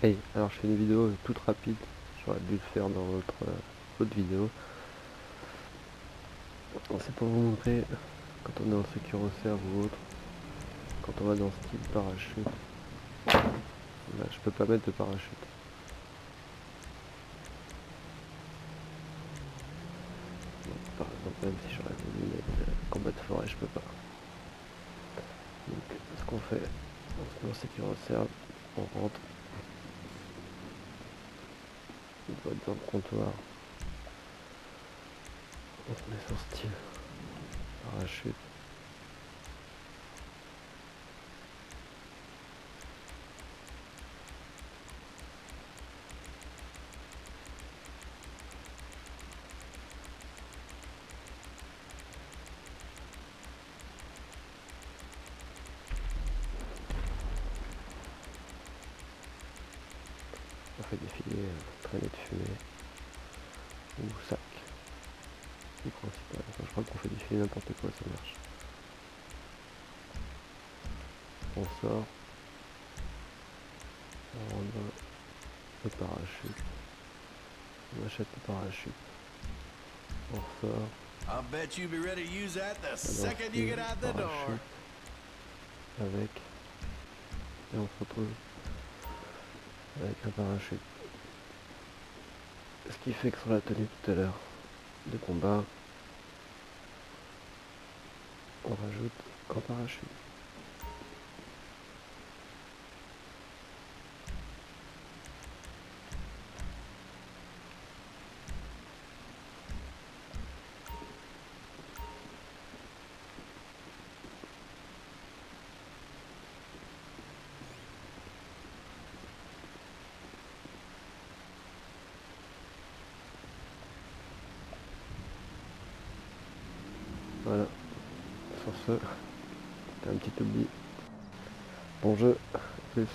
Hey, alors je fais une vidéo toute rapide, j'aurais dû le faire dans votre euh, autre vidéo. C'est pour vous montrer quand on est en sécurocert ou autre, quand on va dans ce type parachute. Là, je peux pas mettre de parachute. par exemple, même si j'aurais voulu mettre combat de forêt, je peux pas. Donc, ce qu'on fait, on se met en on rentre il doit être dans le comptoir. On sur style. Parachute. On fait défiler euh, traînée de fumée ou sac. Le principal. Enfin, je crois qu'on fait défiler n'importe quoi, ça marche. On sort. On rentre le parachute. On achète le parachute. On ressort. I'll bet you be ready to use that the on second you get out the door. Avec. Et on se retrouve avec un parachute. Ce qui fait que sur la tenue tout à l'heure de combat, on rajoute un parachute. Voilà. Sur ce, un petit oubli. Bon jeu, plus.